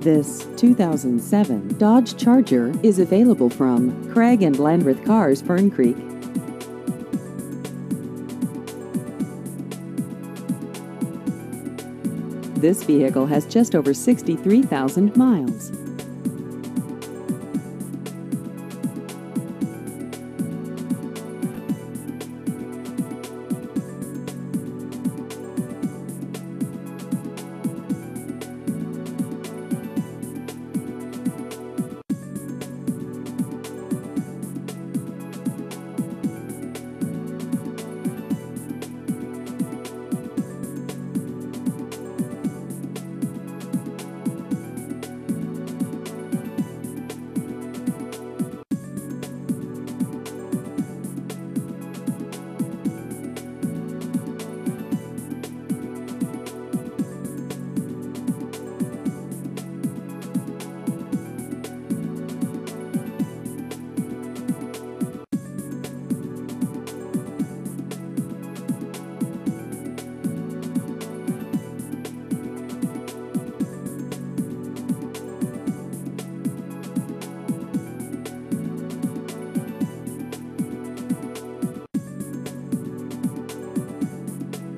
This 2007 Dodge Charger is available from Craig and Landreth Cars Fern Creek. This vehicle has just over 63,000 miles.